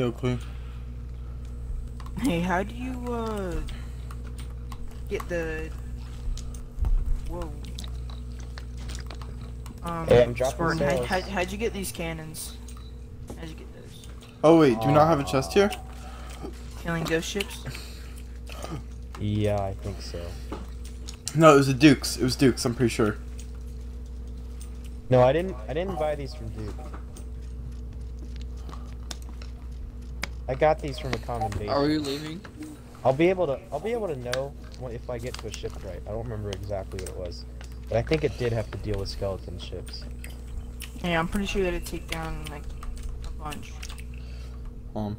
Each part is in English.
Hey, Oakley. Hey, how do you uh get the whoa? Um, Hey, I'm dropping Spartan, how, how, how'd you get these cannons? How'd you get those? Oh wait, do you not have a chest here? Killing ghost ships? Yeah, I think so. No, it was the Dukes. It was Dukes. I'm pretty sure. No, I didn't. I didn't buy these from Duke. I got these from a common base. Are you leaving? I'll be able to. I'll be able to know if I get to a shipwright. I don't remember exactly what it was, but I think it did have to deal with skeleton ships. Yeah, I'm pretty sure that it take down like a bunch. Um.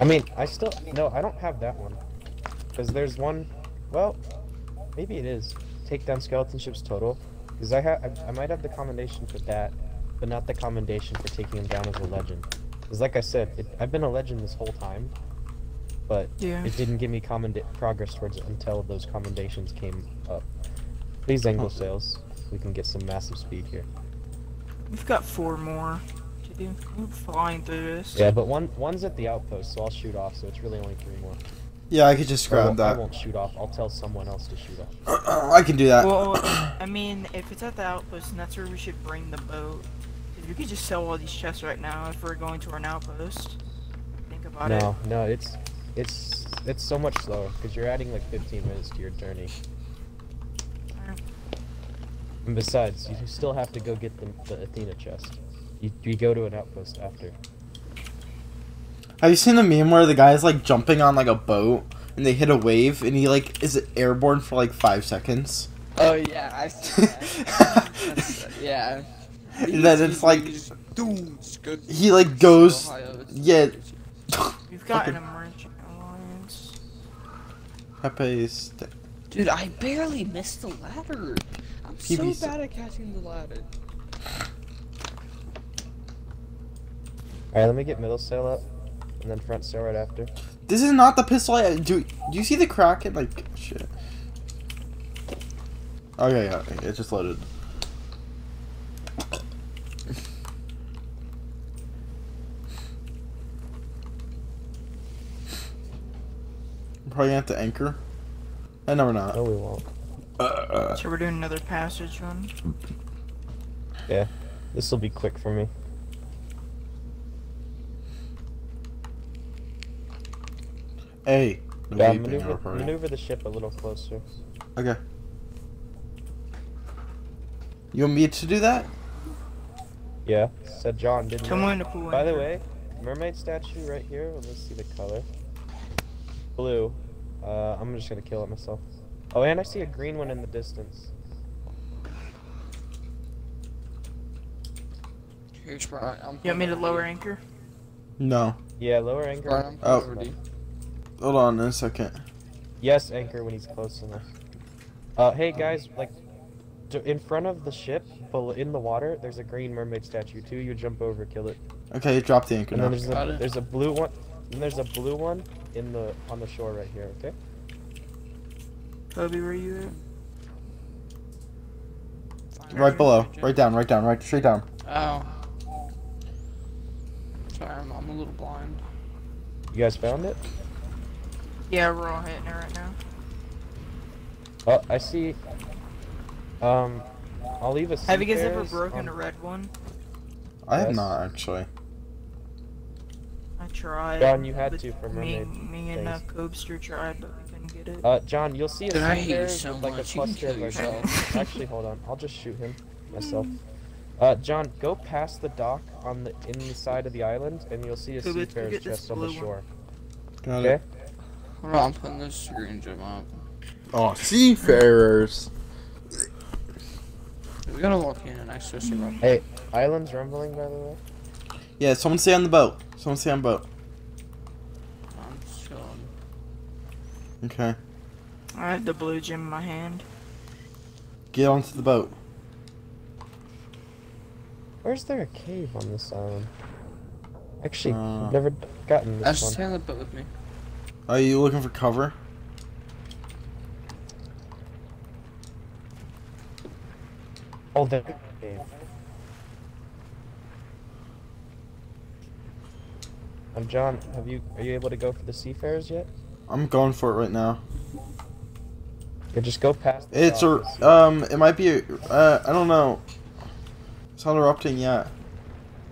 I mean, I still no. I don't have that one because there's one. Well, maybe it is take down skeleton ships total because I have. I, I might have the commendation for that, but not the commendation for taking him down as a legend. Because like I said, it, I've been a legend this whole time, but Yeah. it didn't give me commend progress towards it until those commendations came up. Please angle sails. We can get some massive speed here. We've got four more to do. We're flying through this. Yeah, but one one's at the outpost, so I'll shoot off. So it's really only three more. Yeah, I could just I grab won't, I won't shoot off. I'll tell someone else to shoot off. I can do that. Well, I mean, if it's at the outpost, and that's where we should bring the boat. 'Cause we could just sell all these chests right now if we're going to an outpost. Think about it. No, no, it's it's it's so much slower because you're adding like 15 minutes to your journey. And besides, you still have to go get the, the Athena chest. You, you go to an outpost after. Have you seen the meme where the guy's like jumping on like a boat and they hit a wave and he like is airborne for like five seconds? Oh yeah, I see that. Yeah. And then it's like Just doom, scoot he like goes high up. yeah. We've got an Fucking- emergent alliance. Pepe is Dude, I barely missed the ladder. I'm so be so- bad at catching the ladder. All right, let me get middle sail up, and then front sail right after. This is not the pistol I do. Do you see the crack in like shit? Okay, yeah, it just loaded. I'm probably gonna have to anchor. I know we're not. No, we won't. Uh, So we're doing another passage run. Yeah, this will be quick for me. hey. no Yeah, vaping in our maneuver, maneuver the ship a little closer. Okay. You want me to do that? Yeah, said John, didn't Come you? on. By the way, mermaid statue right here. Let's see the color. Blue. Uh, I'm just gonna kill it myself. Oh, and I see a green one in the distance. Huge Brian, I'm You want me to lower anchor? No. Yeah, lower anchor. Brian, Oh. coming over to you. Hold on a second. Yes, anchor when he's close enough. Uh, hey guys, like, in front of the ship, bel- in the water, there's a green mermaid statue too. You jump over, kill it, Okay, drop the anchor and now. there's Got a it. there's a blue one, and there's a blue one in the on the shore right here. Okay. Kobe, where are you at? Right below. Right down, right down, right straight down. Oh. Sorry, I'm, I'm a little blind. You guys found it? Yeah, we're all hitting it right now. Oh, I see. Um, I'll leave a. Have you guys ever broken on- a red one? I have Yes. not actually. I tried. John, you had to for me, mermaid me and uh, things. Cobster tried, but we couldn't get it. Uh, John, you'll see a Dude, I hate you seafarer so with, like much. a You cluster of like- yourself. Actually, hold on. I'll just shoot him myself. Uh, John, go past the dock on the in the side of the island, and you'll see a Go get- go seafarer's get chest on the shore. Got Okay. it. Hold on, I'm putting this screen gem up. Oh, seafarers. We gotta walk in and access the room. Hey, island's rumbling by the way. Yeah, someone stay on the boat. Someone stay on the boat. I'm chilling. Okay. I have the blue gem in my hand. Get onto the boat. Where's there a cave on this island? Actually, Uh, I've never gotten this I this just one. stay on the boat with me. Are you looking for cover? Oh, there's a cave. Um, John, have you are you able to go for the seafarers yet? I'm going for it right now. Yeah, just go past. The It's a dock and see- um. It might be. A, uh. I don't know. It's not erupting yet.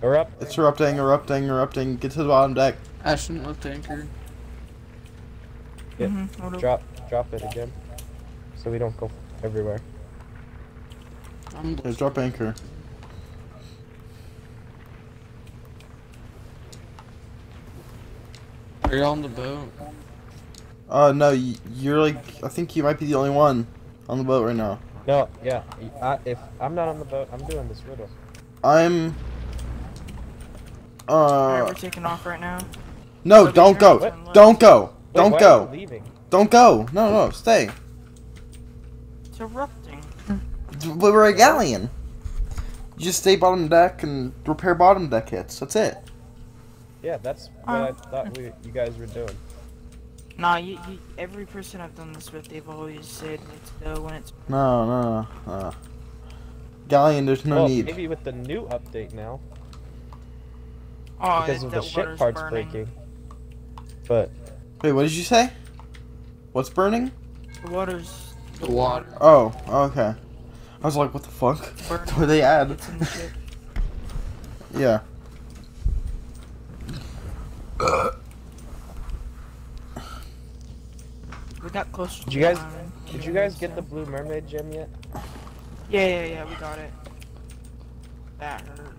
Or up. It's erupting, erupting, erupting. Get to the bottom deck. Ashton left anchor. Yeah. Mhm. Drop, drop it again, so we don't go everywhere. I'm Yeah, drop anchor. Are you on the boat? Uh, no, you're like. I think you might be the only one on the boat right now. No, yeah. I, if I'm not on the boat, I'm doing this riddle. I'm. Alright, Uh. we're taking off right now. No, What? don't go. Don't go. Wait, Don't go. Are you leaving? Don't go. No, no, stay. It's erupting. we're a galleon. You just stay bottom deck and repair bottom deck hits. That's it. Yeah, that's what Uh, I thought we, you guys were doing. Nah, you, you, every person I've done this with, they've always said let's go when it's. No, no, no. Galleon, there's no well, need. maybe with the new update now, Oh, because it, of the that ship parts burning. breaking. But Wait, what did you say? What's burning? The water's. The water. Oh, okay. I was like, what the fuck? burning. What they add? It's in the ship. Yeah. We got close. to Did you guys- island. did you guys get the blue mermaid gem yet? Yeah, yeah, yeah. We got it. That hurt.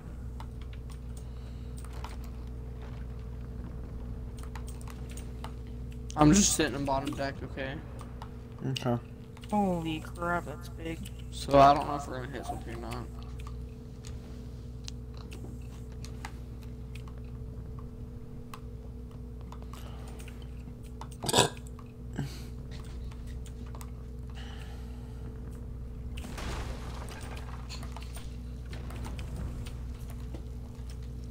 I'm just sitting in bottom deck, okay? Okay. Holy crap, that's big. So I don't know if we're gonna hit something or not.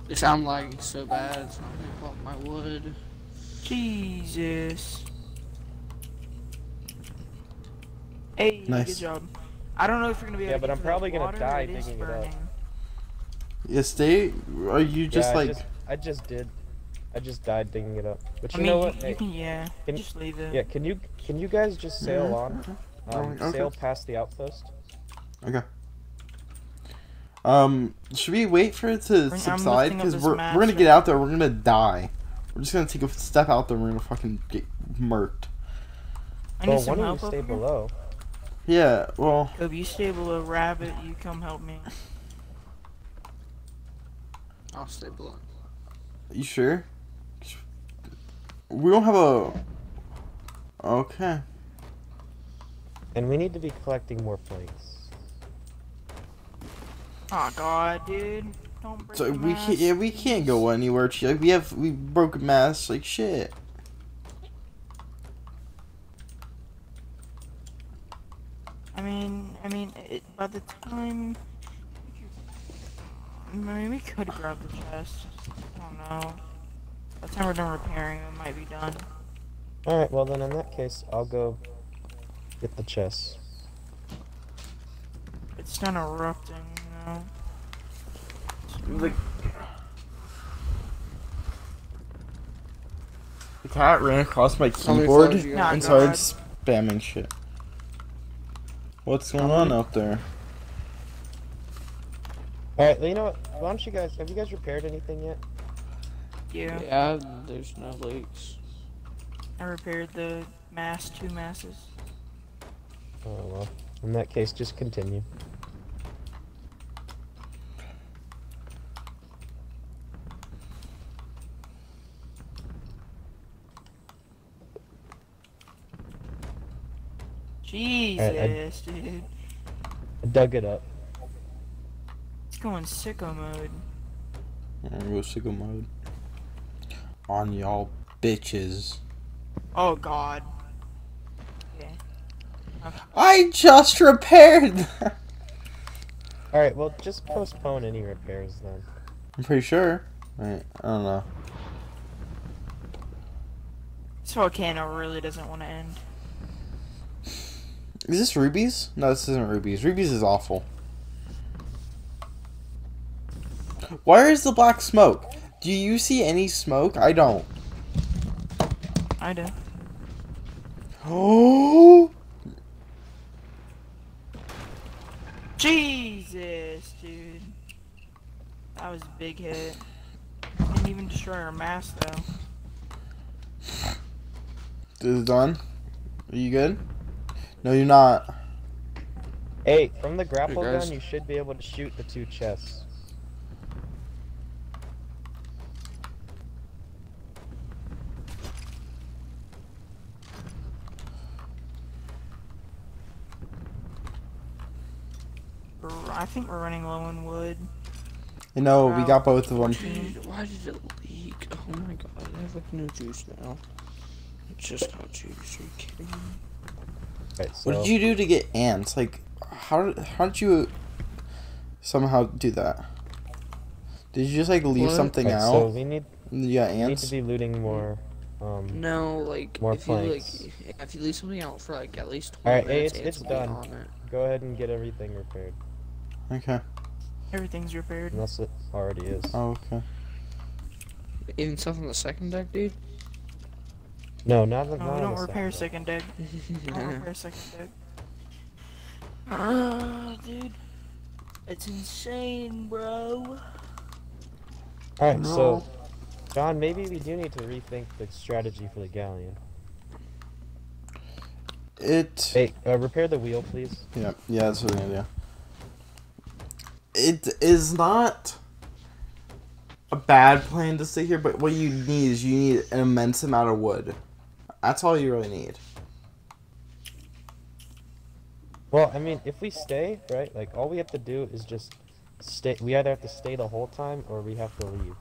They sound lagging so bad, so I'm gonna pop my wood. Jesus. Hey, Nice. good job. I don't know if you're gonna be able Yeah, to but I'm probably gonna water, die digging it up. burning. Yeah, stay. Are you just yeah, like? I just, I just did. I just died digging it up. But I you mean, know what? you Hey, can, yeah, can- just leave it. yeah, can you can you guys just sail on? Um, Okay. Sail past the outpost. Okay. Um, should we wait for it to Bring- I'm subside? Because we're we're gonna get out there. We're gonna die. We're just gonna take a step out there. and We're gonna fucking get murked. I need Well, some one of help you stay here. below. Yeah. Well. If you stay below Rabbit, you come help me. I'll stay below. You sure? We don't have a. Okay. And we need to be collecting more plates. Oh god, dude. Don't break So the we can't. Yeah, we can't go anywhere. Ch- Like we have we broke mass. Like shit. I mean, I mean, it, by the time. I mean, we could grab the chest. I don't know. By the time we're done repairing, it might be done. All right. Well, then in that case, I'll go get the chest. It's done erupting, you. The, the cat ran across my keyboard flags you got? Nah, and God. started spamming shit. What's going on out there? All right. You know what? Why don't you guys? Have you guys repaired anything yet? Yeah. Yeah, there's no leaks. I repaired the mass, two masses. Oh well. In that case, just continue. Jesus, dude. I dug it up. It's going sicko mode. I'm gonna go sicko mode. On y'all bitches. Oh god. Okay. I just repaired that. All right. Well, just postpone any repairs then. I'm pretty sure. Right, I don't know. This volcano really doesn't want to end. Is this rubies? No, this isn't rubies. Rubies is awful. Where is the black smoke? Do you see any smoke? I don't. I do. Oh. Jesus, dude. That was a big hit. Didn't even destroy our mask though. This is done? Are you good? No, you're not. Hey, from the grapple guys. gun, you should be able to shoot the two chests. I think we're running low on wood. You know, we got both of them. Dude, why did it leak? Oh my god, I have like no juice now. It's just no juice. Are you kidding me? Right, so What did you do to get ants? Like, how did how did you somehow do that? Did you just like leave What? something right, out? so we need Yeah, ants. we need to be looting more. Um, No, like More if you like, if you leave something out for like at least All 20 right, minutes, it's- ants it's will be done. on it. go ahead and get everything repaired, Okay. Everything's repaired. unless it already is. Oh, okay. Even stuff on the second deck, dude. No, not the. No, not we don't repair second second deck. Don't repair second deck. Uh, Ah, dude. It's insane, bro. All right, No. so John, maybe we do need to rethink the strategy for the galleon. It. Hey, uh, repair the wheel, please. Yeah, yeah, that's what I'm gonna do. It is not a bad plan to stay here, but what you need is you need an immense amount of wood. That's all you really need. Well, I mean, if we stay, right, like all we have to do is just stay. We either have to stay the whole time or we have to leave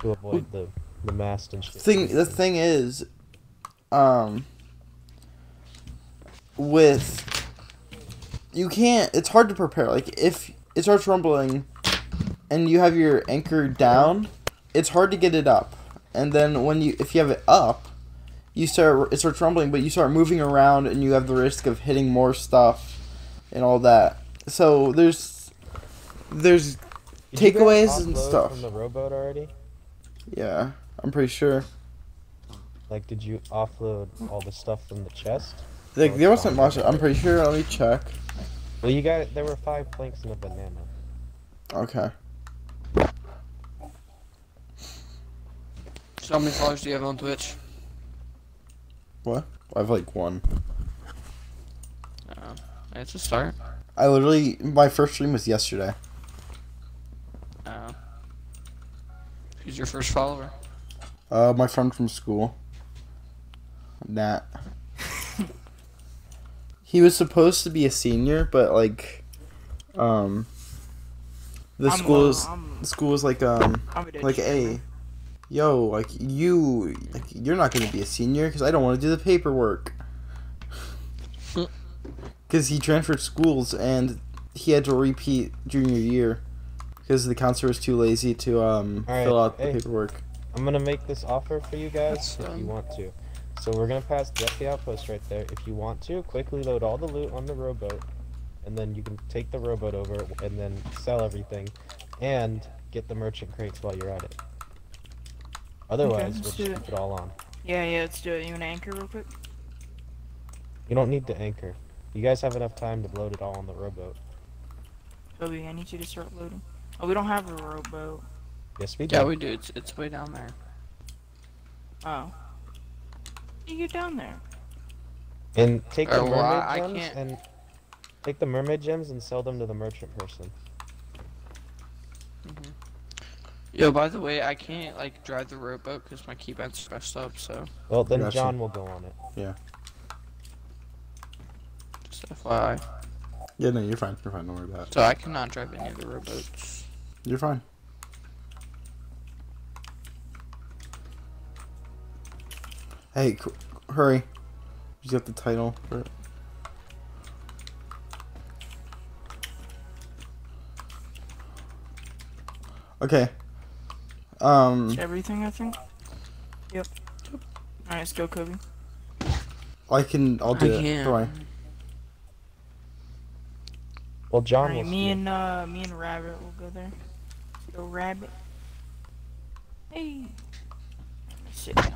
to avoid the the mast and shit. Thing the thing is, um, with you can't. It's hard to prepare. Like if it starts rumbling, and you have your anchor down, it's hard to get it up. And then when you if you have it up, you start it starts rumbling, but you start moving around, and you have the risk of hitting more stuff, and all that. So there's there's Did takeaways and stuff. From the rowboat already? yeah. I'm pretty sure. Like, did you offload all the stuff from the chest? Like there it's wasn't much. I'm pretty sure. Let me check. Well, you got there were five planks and a banana. Okay. So how many followers do you have on Twitch? I have like one. Uh, it's a start. I literally my first stream was yesterday. Uh, who's your first follower? Uh, my friend from school. Nat. he was supposed to be a senior, but like, um, the I'm school low, is the school is like um I'm like a, yo like you like you're not gonna be a senior because I don't want to do the paperwork. Because he transferred schools and he had to repeat junior year because the counselor was too lazy to um Alright, fill out the paperwork. I'm gonna make this offer for you guys That's, if you want to. So we're gonna pass the Outpost right there. If you want to, quickly load all the loot on the rowboat, and then you can take the rowboat over and then sell everything, and get the merchant crates while you're at it. Otherwise, let's we'll do just it. keep it all on. Yeah, yeah, let's do it. You want to anchor real quick? You don't need to anchor. You guys have enough time to load it all on the rowboat. Toby, I need you to start loading. Oh, we don't have a rowboat. Yes, we do. Yeah, we do. It's it's way down there. Oh. How do you get down there? And take the Uh, mermaid I- I gems can't- and take the mermaid gems and sell them to the merchant person. Yo, by the way, I can't like drive the rowboat because my keybind's messed up. So Well, then Gotcha. John will go on it. Yeah. Just FYI. Yeah, no, you're fine. You're fine. Don't worry about it. So I cannot drive any of the rowboats. You're fine. Hey, hurry. You got the title for it. Okay. Um, Is everything, I think? Yep. Alright, let's go, Kobe. I can. I'll do I it. can't. Well, John Alright, will. me and, uh, me and Rabbit will go there. Let's go, Rabbit. Hey. Sit down.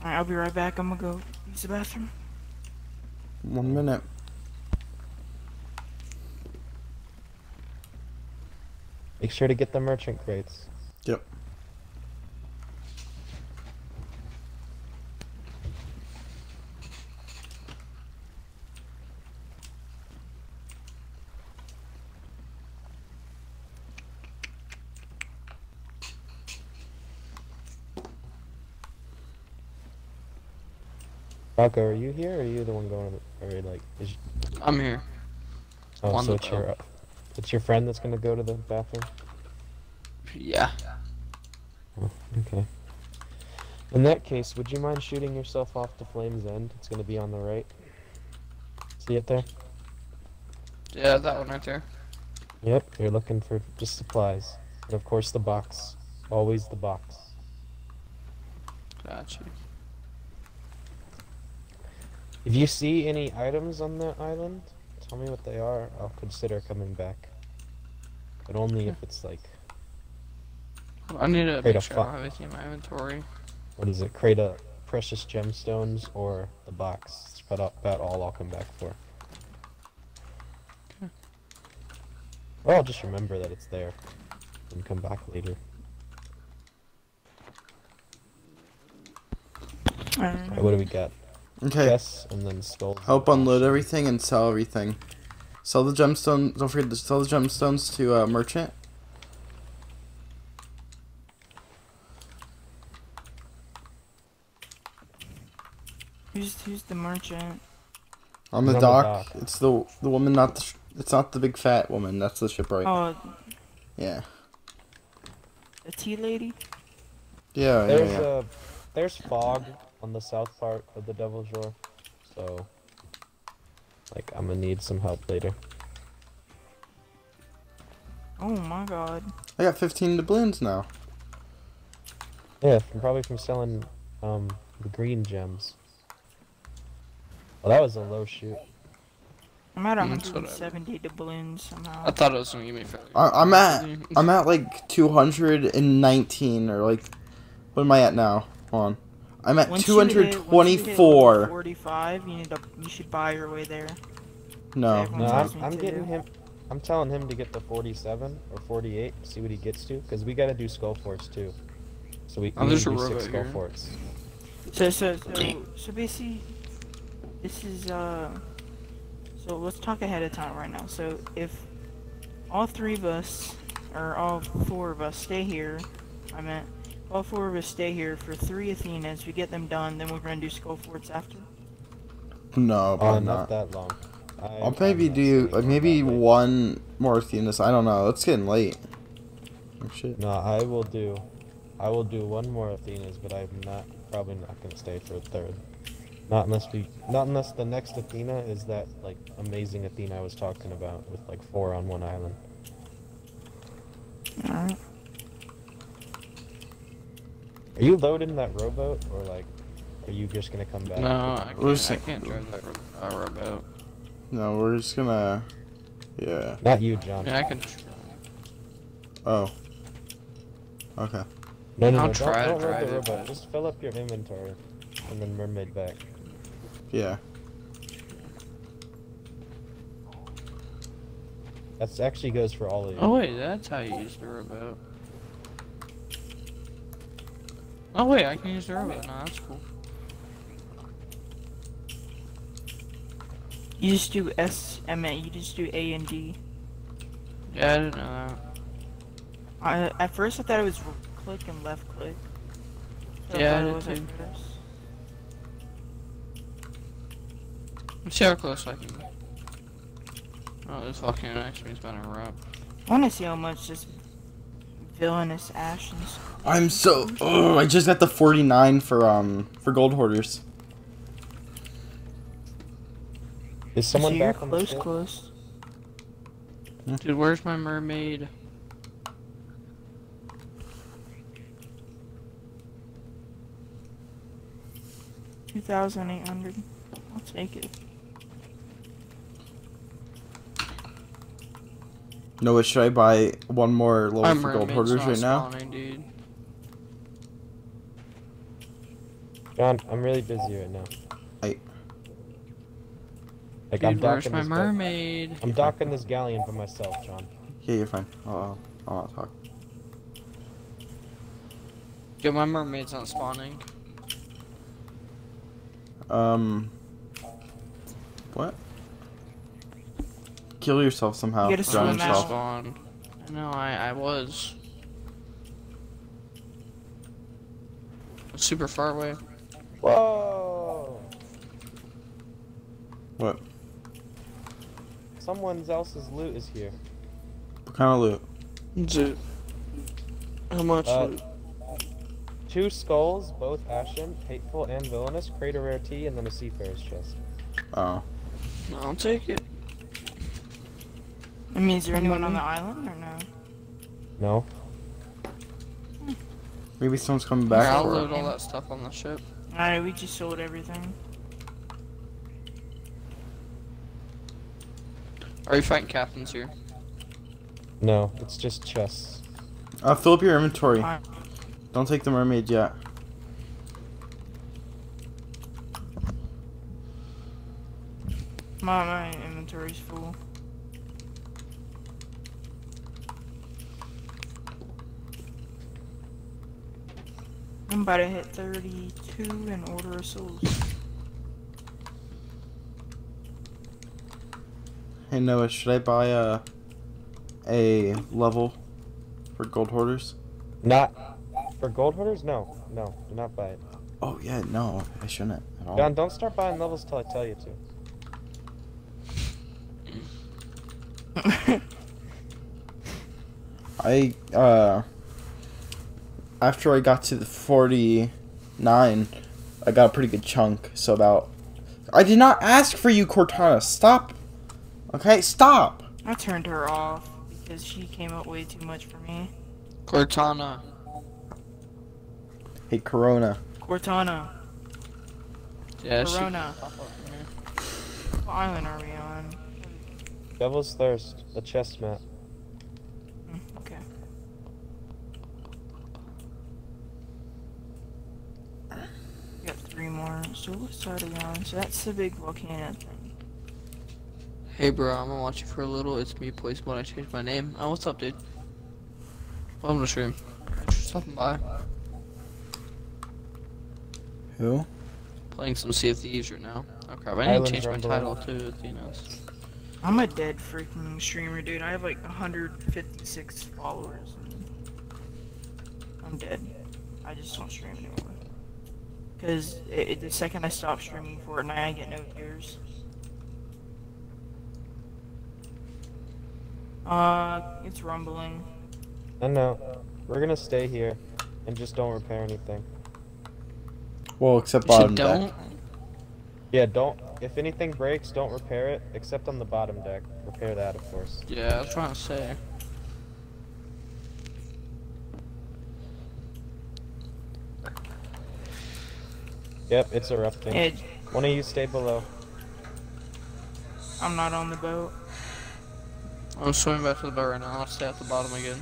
Alright, I'll be right back. I'm gonna go use the bathroom. One minute. Make sure to get the merchant crates. Yep. Rocco, are you here or are you the one going to or like is I'm here. oh On so the it's your it's your friend that's gonna go to the bathroom? Yeah. Oh, okay. In that case, would you mind shooting yourself off to Flame's End? It's gonna be on the right. See it there? Yeah, that one right there. Yep, you're looking for just supplies. And of course the box. Always the box. Gotcha. If you see any items on the island, tell me what they are. I'll consider coming back. But only if it's like, I need to Wait, make a sure I have anything in my inventory. what is it? Crate of precious gemstones or the box. It's about, about all I'll come back for. Okay. Or I'll just remember that it's there and come back later. Um, Alright. Alright, what do we got? Okay. Chests and then skulls. Help unload everything and sell everything. Sell the gemstone. Don't forget to sell the gemstones to uh, merchant. Who's who's the merchant? On the He's on the dock. dock. It's the the woman, not the. Sh- it's not the big fat woman. That's the shipwright. Oh, Yeah. the tea lady. Yeah. Yeah. There's yeah. uh there's fog on the south part of the Devil's Roar, so like I'm gonna need some help later. Oh my god. I got 15 doubloons now. Yeah, from, probably from selling um the green gems. Well, that was a low shoot. I'm at Mm, 170 doubloons somehow. I thought it was gonna give me. fairly I, I'm at. easily. I'm at like 219 or like. What am I at now? Hold on. I'm at Once you hit- once you hit 224. 45, you need to you should buy your way there. No. No, I'm, I'm getting him. I'm telling him to get the 47 or 48. See what he gets to, because we gotta do skull forts too. So we, Oh, we there's need to do robot six skull here. forts. So so so so basically, this is uh. So let's talk ahead of time right now. So if all three of us, or all four of us, stay here, I meant all four of us stay here for three Athenas. We get them done, then we're gonna do skull forts after. No, Oh, probably not not. that long. I, I'll maybe do like maybe that late. one more Athenas. I don't know. It's getting late. Oh shit. No, I will do. I will do one more Athena's, but I'm not probably not gonna stay for a third. Not unless we, not unless the next Athena is that like amazing Athena I was talking about with like four on one island. Alright. Are you loading that rowboat or like, are you just gonna come back? No, I We're can't, I s- can't drive that ro- uh, rowboat. No, we're just gonna. Yeah. Not you, John. Yeah, I can. Try. Oh. Okay. No, no, I'll no. try to don't, don't drive the it, rowboat. Just fill up your inventory, and then mermaid back. Yeah. That actually goes for all of you. Oh wait, that's how you use the rowboat. Oh wait, I can use the rowboat now. That's cool. You just do S. I meant you just do A and D. Yeah, I didn't know that. I at first I thought it was click and left click. That's Yeah, I it did was too. Let's see how close I can get. Oh, this volcano actually is about to erupt. I want to see how much this villainous ashes. I'm so. Oh, I just got the 49 for um for gold hoarders. Is someone so back on close, close. Dude, where's my mermaid? Two thousand eight hundred. I'll take it. Noah, should I buy one more level My for gold hoarders not right now? dude. John, I'm really busy right now. I- Like I'm Dude, where's docking my this ga- mermaid? I'm docking this galleon for myself, John. Yeah, you're fine. I'll, I'll, I'll talk. Yo, my mermaid's not spawning. Um. What? Kill yourself somehow. You gotta drown swim Drown yourself. spawned. I know, I, I was. Super far away. Whoa! What? Someone else's loot is here. What kind of loot? Dude. How much? Uh, loot? Two skulls, both ashen, hateful and villainous, crate of rare tea, and then a seafarer's chest. Oh. I'll take it. I mean, is there anyone on the island or no? No? Maybe someone's coming Here, back. I'll or- load all that stuff on the ship. Alright, we just sold everything. Are you fighting captains here? No, it's just chests. Uh, fill up your inventory. Alright. Don't take the mermaid yet. My, my inventory's full. I'm about to hit 32 in order of souls. Hey Noah, should I buy a a level for gold hoarders? Not for gold hoarders? No, no, do not buy it. Oh yeah, no, I shouldn't at all. John, don't start buying levels till I tell you to. I uh after I got to the 49, I got a pretty good chunk. So about I did not ask for you, Cortana. Stop. Okay, stop. I turned her off because she came up way too much for me. Cortana. Hey, Corona. Cortana, Yeah, she- Corona. What island are we on? Devil's Thirst, the chest mat. Hmm, Okay. We got three. So what side are we on? So that's the big volcano thing. Hey bro, I'm gonna watch you for a little. It's me, Place when I changed my name. Oh, what's up, dude? Welcome to stream. Thanks for stopping by. Who? Playing some Sea of Thieves right now. Oh crap, I need Island to change my title to Athenos. I'm a dead freaking streamer, dude. I have like 156 followers. And I'm dead. I just don't stream anymore. Because it, it- the second I stop streaming Fortnite, I get no views. Uh, it's rumbling. No, no, we're gonna stay here and just don't repair anything. Well, except You said bottom don't? deck. Yeah, don't. If anything breaks, don't repair it, except on the bottom deck. Repair that, of course. Yeah, I was trying to say. Yep, it's erupting. It, One of you stay below. I'm not on the boat. I'm swimming back to the boat right now. I'll stay at the bottom again.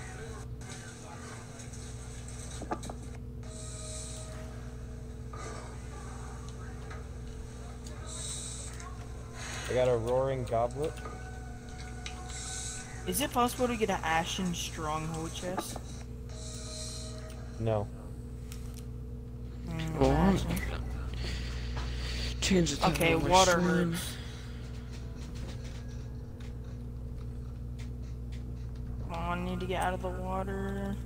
I got a roaring goblet. Is it possible to get an Ashen Stronghold chest? No. Mm, Well, I'm- Ashen. Change the Okay, water stream. hurts. Come oh, on, I need to get out of the water.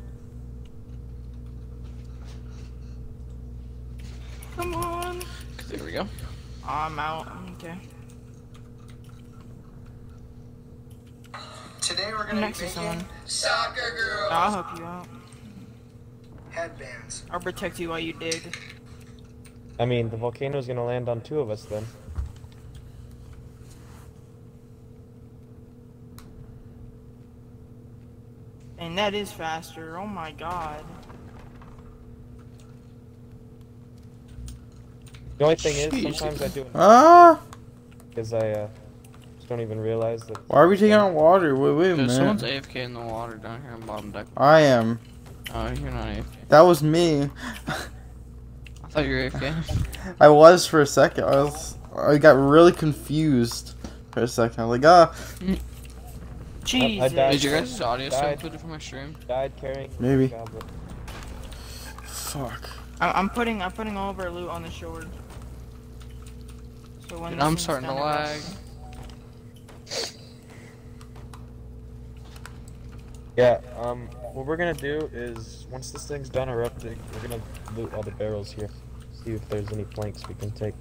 Come on. There we go. I'm out. Okay. Today we're gonna next be to making soccer girls I'll help you out. headbands. I'll protect you while you dig. I mean, the volcano's gonna land on two of us then. And that is faster. Oh my god. The only thing is, Jeez. sometimes I do it Ah! because I uh, Just don't even realize that. Why are we taking out water? Wait, wait a Dude, someone's. AFK in the water down here on bottom deck. I am. Oh, you're not AFK. That was me. I thought you were AFK. I was for a second. I was. I got really confused for a second. I was like, ah, Jesus. died. Did your guys' audio still Died. included from my stream? Died carrying. Maybe. Fuck. I- I'm putting I'm putting all of our loot on the shore. So when Dude, I'm starting to done, lag. Yeah. Um. What we're gonna do is once this thing's done erupting, we're gonna loot all the barrels here. See if there's any planks we can take.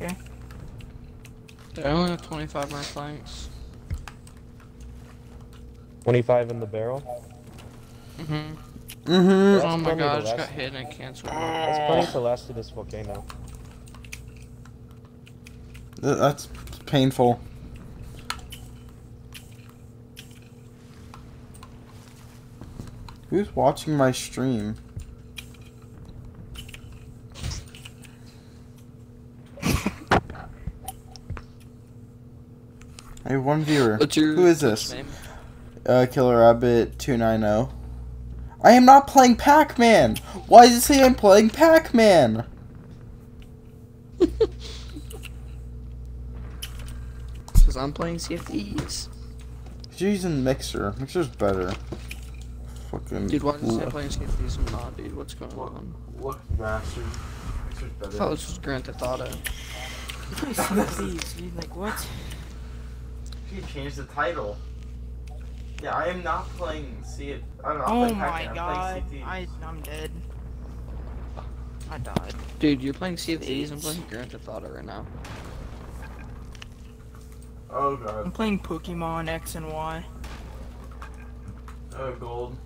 Okay. I only have 25 more planks. Twenty-five in the barrel. Mm-hmm. Mm-hmm. Oh my plenty god, I to just got last- hit and I canceled. That's plenty to last to this volcano. That's painful. Who's watching my stream? I have one viewer. What's your Who is this? Name? Uh, Killer Rabbit two nine zero. I am not playing Pac-Man. Why does it say I'm playing Pac-Man? Because I'm playing Sea of Thieves. You're using Mixer. Mixer's better. Fucking. Dude, why does it say look- playing Sea of Thieves? I'm not, dude. What's going on? Look, bastard. Mixer's I thought this was Grand Theft Auto. You play Sea of Thieves, dude. Like what? He changed the title. Yeah, I am not playing see it. I'm not Oh playing my Pac-Man, I'm god. playing I I'm dead. I died. Dude, you're playing Sea of Thieves. I'm playing Grand Theft Auto right now. Oh god. I'm playing Pokemon X and Y. Oh gold.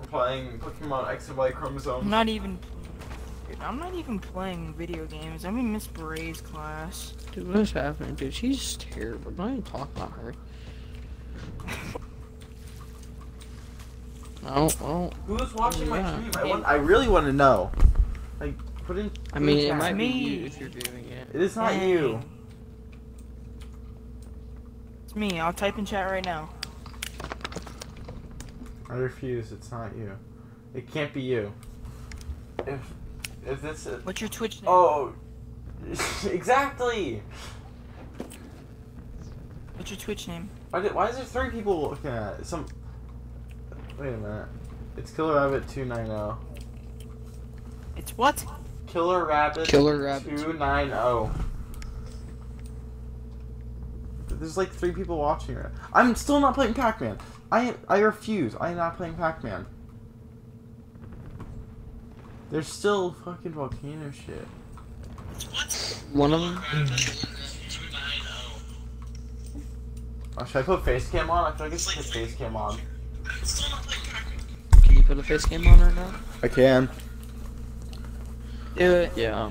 I'm playing Pokemon X and Y I'm not even. Dude, I'm not even playing video games. I'm in Miss Beray's class. Dude, what is happening? Dude, she's terrible. Don't even talk about her. No, oh, well, Who's watching my Yeah. stream? I, want, I really want to know. Like, put in. I mean, it It's might be me. you if you're doing it. It is not you. It's me. I'll type in chat right now. I refuse. It's not you. It can't be you. If if this is. What's your Twitch name? Oh, exactly. What's your Twitch name? Why, did, why is there three people looking at it? some? Wait a minute. It's Killer Rabbit two nine zero. It's what? Killer Rabbit. Killer Rabbit. two nine zero. There's like three people watching it. I'm still not playing Pac-Man. I I refuse. I am not playing Pac-Man. There's still fucking volcano shit. One of them? Oh, should I put face cam on? I feel like I should put face cam on. Can you put a face cam on right now? I can. Do it. Yeah.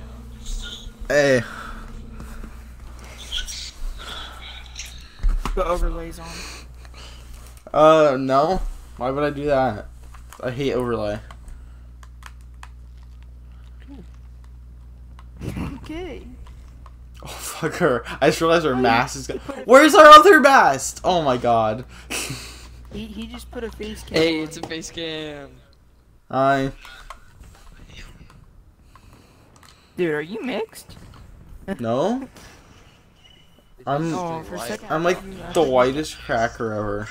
Hey. Put overlays on. Uh, no. Why would I do that? I hate overlay. Okay. Oh, fuck her. I just realized our mask is gone. Where's our other mask? Oh my god. He, he just put a face cam Hey, on. it's a face cam. Hi. Dude, are you mixed? No? I'm- Oh, for a second. I'm like the whitest cracker ever.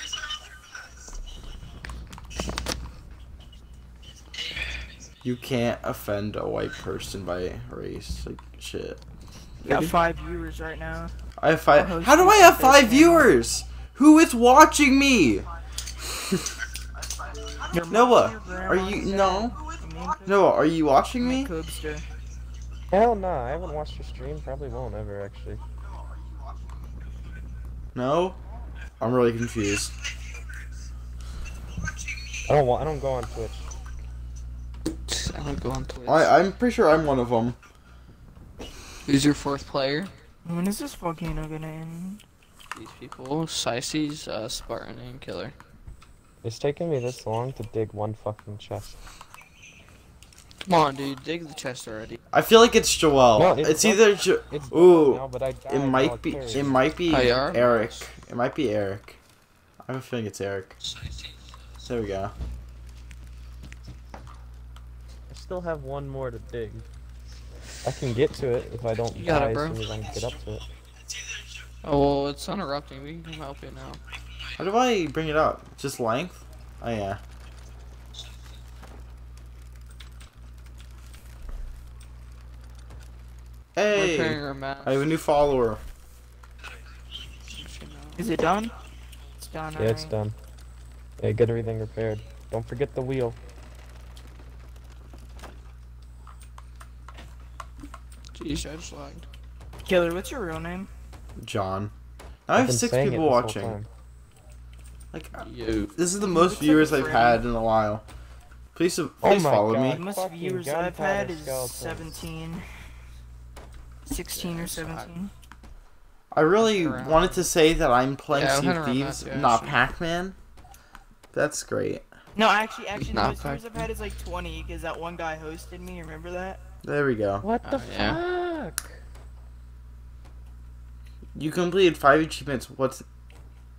You can't offend a white person by race. Like, shit. You got five viewers right now. I have five. How do I have five one. viewers? Who is watching me? Your Noah, are you your no? dad, your main Noah, are you watching me? my Hell no, I haven't watched your stream. Probably won't ever actually. No. I'm really confused. I don't want. I don't go on Twitch. I don't go on Twitch. I I'm pretty sure I'm one of them. Who's your fourth player? When is this volcano gonna end? These people. Sices, uh, Spartan, and Killer. It's taking me this long to dig one fucking chest. Come on, dude, dig the chest already. I feel like it's Joel. No, it's, it's either jo- It's Ooh, now, but I it might be it might be. Eric. It might be Eric. I have a feeling it's Eric. There we go. I still have one more to dig. I can get to it if I don't You got die it, bro. as soon as I can get up to it. Oh, well, it's unerupting. We can help you now. How do I bring it up? Just length? Oh yeah. Hey. I have a new follower. Is it done? It's done. Yeah, it's done. Yeah, get everything repaired. Don't forget the wheel. Jeez, I just lagged. Killer, what's your real name? John. I have six people watching. Like uh, Yo. this is the Looks most like viewers I've friend. had in a while. Please, sub- Oh my follow God. The me. most viewers I've had is skeletons. 17. 16 or 17. I really Around. wanted to say that I'm playing Yeah, Sea of Thieves, that, yeah, not. Pac-Man. That's great. No, actually, actually, the most viewers I've had is like 20 because that one guy hosted me. Remember that? There we go. What the Oh, yeah. fuck? You completed five achievements. What's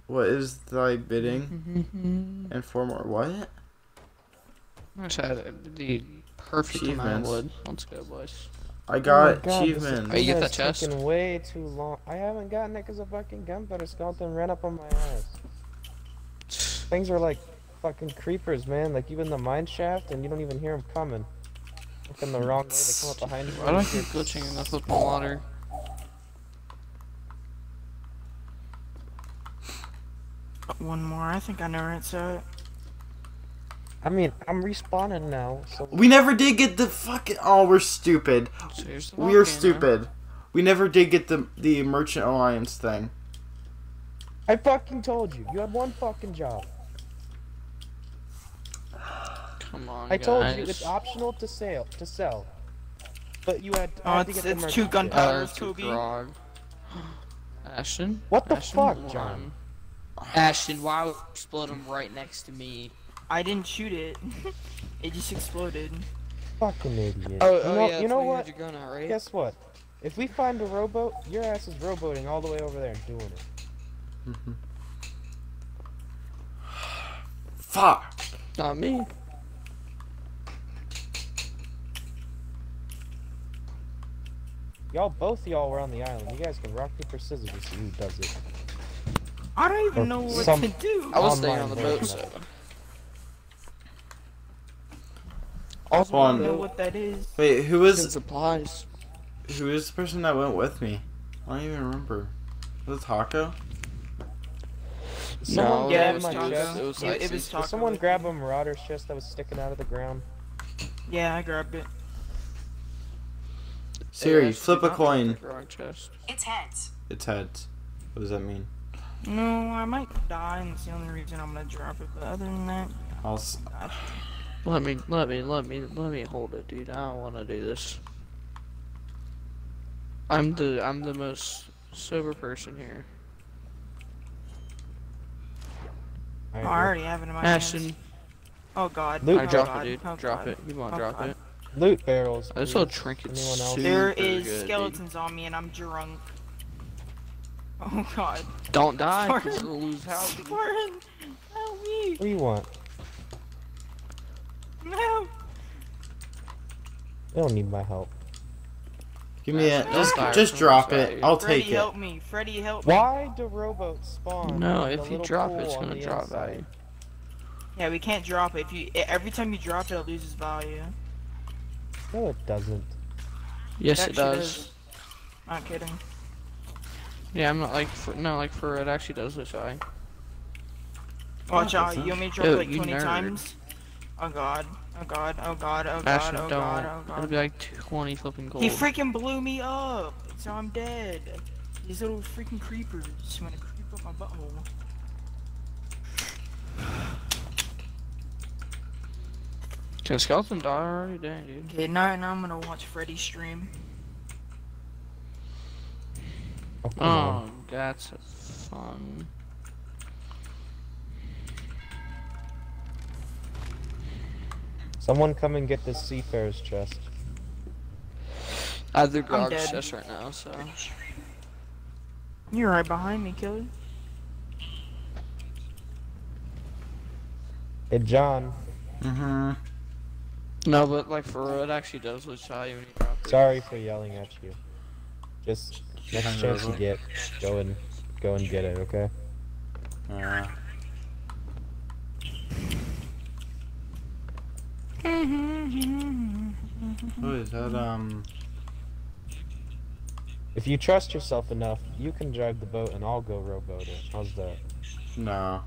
what is thy Mm-hmm. bidding? And four more. What? I just had the perfect amount Achievements. of wood. Let's go, boys. I Oh got my God, achievements. Hey, you get video that is chest? taking way too long. I haven't gotten it because a fucking gunpowder skeleton ran up on my ass. Things are like fucking creepers, man. Like even the mine shaft, and you don't even hear them coming. Looking the wrong way, they come up behind you. Why do I keep glitching in the flipping water? One more. I think I know where it's at. I mean, I'm respawning now, so We never did get the fucking. Oh, we're stupid. Seriously, We are stupid. We never did get the the Merchant Alliance thing. I fucking told you. You had one fucking job. Come on, I told you it's optional to sell. To sell. But you had, Oh, had to it's- get the it's two gunpowder. ship. Uh, Toby. Grog. Ashton? What the Ashton fuck, won. John? Ashton, why would you explode him right next to me? I didn't shoot it. it just exploded. Fucking idiot. Oh, you oh know, yeah, you know what? You gun out, right? Guess what? If we find a rowboat, your ass is rowboating all the way over there and doing it. Fuck. Not me. Y'all, both y'all were on the island. You guys can rock paper scissors to see who does it. I don't Or even know what some- to do. I was staying on the boat, so. Also, I don't know what that is. Wait, who was supplies. who is the person that went with me? I don't even remember. Was it Taco? Someone No, Yeah, it was my Taco. It was It- it was six- Did Taco someone with grab a marauder's chest that was sticking out of the ground? Yeah, I grabbed it. Siri, Hey, flip a coin. the Grog chest. It's heads. It's heads. What does that mean? No, I might die, and it's the only reason I'm gonna drop it. But other than that, I'll. s- I- Let me, let me, let me, let me hold it, dude. I don't want to do this. I'm the, I'm the most sober person here. I agree. already have it in my hands. Ashton, Oh god. Loot oh, I drop god. it, dude. Oh, drop god. it. You want to Oh, drop God. it? Loot barrels. I saw please. trinkets. Anyone else? super There is good, dude. skeletons on me, and I'm drunk. Oh god. Don't die, Spartan. because we'll lose house. What Spartan, help me! do you want? No. You don't need my help. Give me it. Just, just drop it. I'll Freddy, take it. help me. Freddy, help me. Why do rowboats spawn? No, if you drop it, it's gonna drop inside? value. Yeah, we can't drop it. If you every time you drop it, it loses value. No, it doesn't. Yes, It it actually does. Not kidding. Yeah, I'm not like for no, like for it actually does this eye. Watch out. You not- want me to drop Yo, like 20 nerd. times? Oh god. Oh god. Oh god. Oh god. Ashton, Oh don't. god. Oh It'll be like 20 flipping gold. He freaking blew me up. So I'm dead. These little freaking creepers want to creep up my butthole. Can skeleton die already? Dang, dude. Okay, now, now I'm gonna watch Freddy stream. Oh. Oh, that's fun. Someone come and get this seafarer's chest. I have the grog chest right now, so. You're right behind me, killer. Hey, John. Mm-hmm. No, but like for real, it actually does lose value when you drop it. Sorry for yelling at you. Just next Kinda chance you get, go and go and get it, okay? Yeah. Oh, is that um? If you trust yourself enough, you can drive the boat and I'll go rowboat it. How's that? No.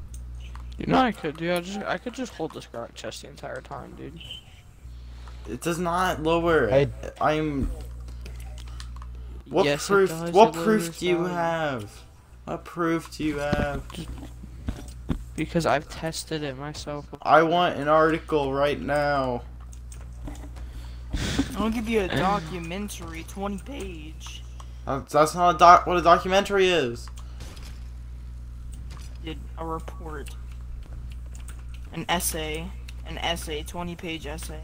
You know I could, dude. I just I could just hold this grog chest the entire time, dude. It does not lower. I- I'm. What Yes, proof? does, what proof do you value. have? What proof do you have? Because I've tested it myself. I want an article right now. I'll give you a documentary, 20 page. That's, that's not a doc. What a documentary is. Did a report. An essay. An essay, 20 page essay.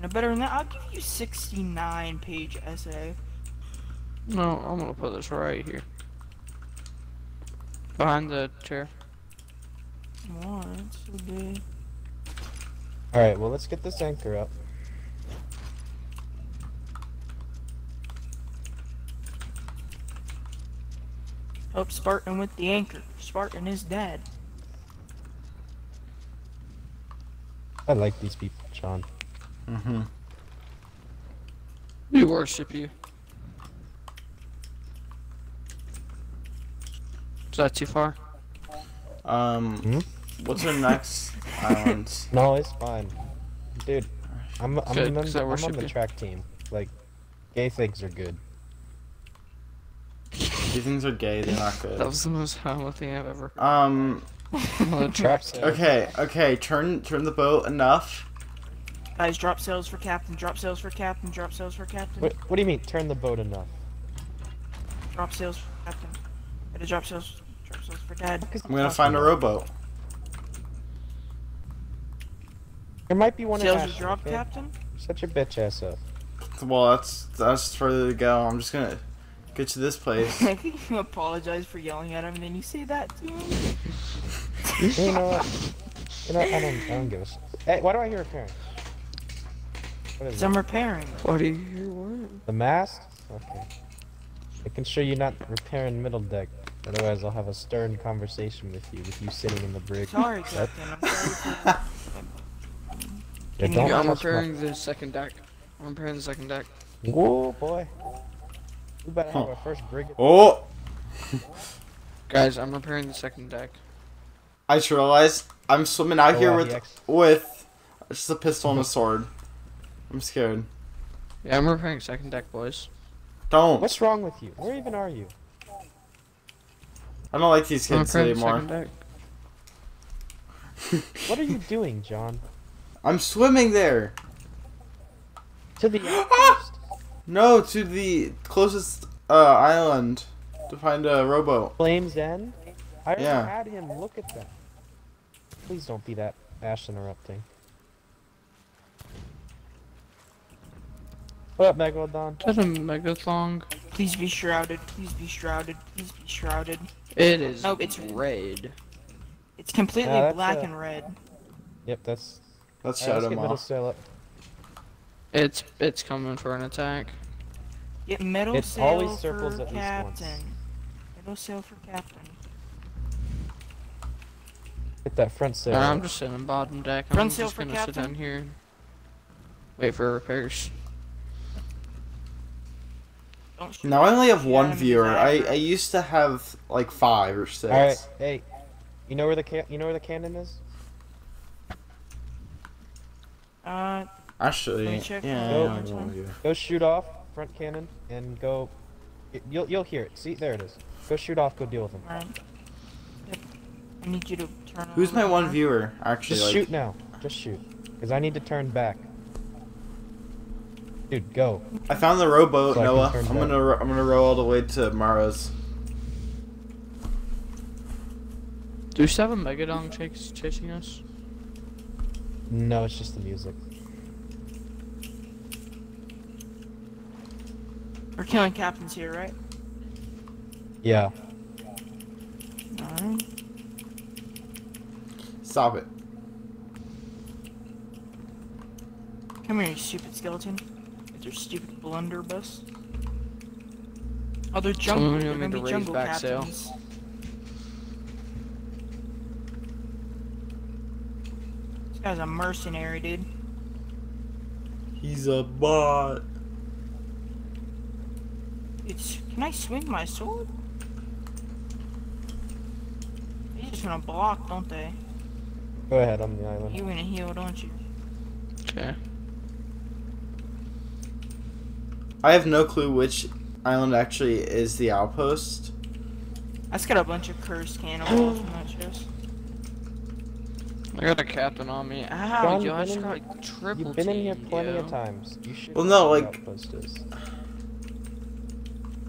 No better than that, I'll give you 69 page essay. No, I'm gonna put this right here. Behind the chair. What? So. Alright, well, let's get this anchor up. Help Spartan with the anchor. Spartan is dead. I like these people, John. Mm-hmm. We worship you. Is that too far? Um. Hmm? What's our next island? No, it's fine. Dude, I'm, I'm, Good, a 'cause I member, I'm on the you. track team. Like, gay things are good. These things are gay. They're not good. That was the most homo thing I've ever Um. heard. Trap sail. Okay. Okay. Turn turn the boat enough. Guys, drop sails for captain, drop sails for captain, drop sails for captain, What, what do you mean, turn the boat enough? drop sails for captain. Gotta drop sails, drop sails for dad. I'm gonna find a rowboat. There might be one in Sails are Ashland, drop, okay? captain. Shut your bitch ass up. Well, that's that's further to go. I'm just gonna get to this place. I think you apologize for yelling at him, and then you say that to him. you know what? You know, I don't, I don't give a shit. Hey, why do I hear a parent? What is I'm repairing. What do you want? The mast? Okay. Making sure you're not repairing middle deck. Otherwise, I'll have a stern conversation with you, with you sitting in the brig. Sorry, captain. I'm sorry. Yeah, don't you- I'm touch my- repairing the second deck. I'm repairing the second deck. Whoa, boy. We better have our first brig. Oh! Guys, I'm repairing the second deck. I just realized I'm swimming out Oh, here with with just a pistol and a sword. I'm scared. Yeah, I'm repairing second deck, boys. Don't. What's wrong with you? Where even are you? I don't like these kids anymore. deck. What are you doing, John? I'm swimming there. To the outpost? No, to the closest uh, island to find a rowboat. Flames End? I already Yeah. had him look at that. Please don't be that Ash interrupting. What up, Megalodon? Is that a megathong? Please be shrouded. Please be shrouded. Please be shrouded. It is. Nope, it's- red. It's completely Yeah, black uh, and red. Yep, that's. Let's Alright, shut let's get middle sail up. It's it's coming for an attack. Get metal It sail always circles for at least once. captain. Middle sail for captain. Get that front sail. Alright, I'm just sitting on bottom deck. Front I'm sail just for gonna sit down here. Wait for repairs. Don't. Now I only have one viewer. I. I used to have like five or six. Alright, hey. You know where the ca- you know where the cannon is? Uh, Actually, Let me check yeah, my yeah, Nope. I have one viewer. Go shoot off front cannon and go. You'll you'll hear it. See there it is. Go shoot off. Go deal with him. alright. Yep. I need you to turn. Who's my one viewer? Actually, Just like, shoot now. Just shoot. Cause I need to turn back. Dude, go. I found the rowboat, So Noah. I'm gonna ro- I'm gonna row all the way to Mara's. Do we still have a Megadon chase chasing us? No, it's just the music. We're killing captains here, right? Yeah. Alright. Stop it. Come here, you stupid skeleton. With your stupid blunderbuss. Oh, they're jungle. Someone They're gonna to be raise jungle back sail. captains. This guy's a mercenary, dude. He's a bot. It's. Can I swing my sword? They just gonna block, don't they? Go ahead on the island. You wanna heal, don't you? Okay. I have no clue which island actually is the outpost. That's got a bunch of cursed cannibals in that chest. I got a captain on me. Ow, John, yo, I just got like, triple You've been in here plenty yo. of times. You should. Well, no, like-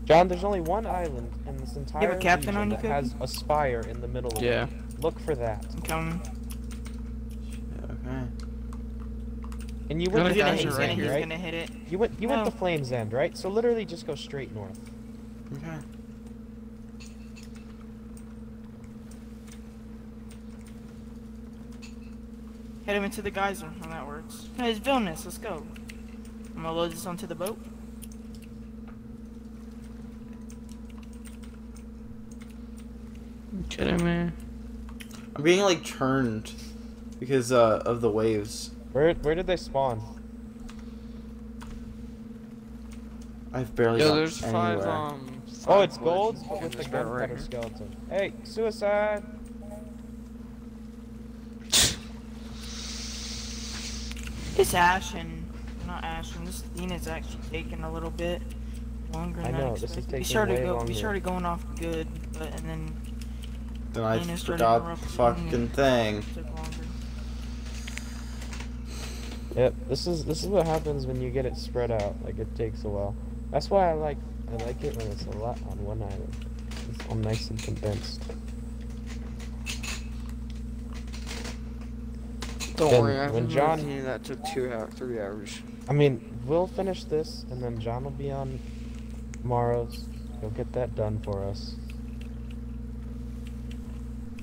John, there's only one island in this entire captain region on you, that Cookie? has a spire in the middle of Yeah. it. Look for that. I'm coming. Okay. And you Got went a to He's gonna, guys he's Flames are right gonna, End, right? gonna hit it. You went. You went No. to Flames End, right? So literally, just go straight north. Okay. Head him into the geyser, how that works. Hey, it's villainous, let's go. I'm gonna load this onto the boat. You kidding me? I'm being like turned because uh, of the waves. Where Where did they spawn? I've barely Yo, got there's five, um. Oh, five it's gold, but with the this right gunpowder skeleton. Hey, suicide! This Ashen, not Ashen, this Athena's actually taking a little bit longer I than know, I this is expected. we started way go, longer. we started going off good, but and then Then I Dana started forgot the fucking and- thing. It took longer. Yep, this is this is what happens when you get it spread out. Like it takes a while. That's why I like I like it when it's a lot on one island. It's all nice and condensed. Don't Then worry, I've when John- John... that took two hours, three hours. I mean, we'll finish this, and then John will be on tomorrow's. He'll get that done for us.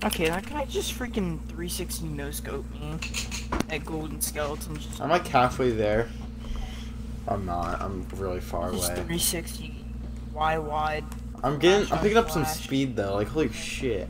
Okay, that guy just freaking 360 no scope me. That golden skeleton just, I'm like halfway there. I'm not. I'm really far just away. 360 Y wide. I'm getting. I'm picking up some speed though. Like holy shit.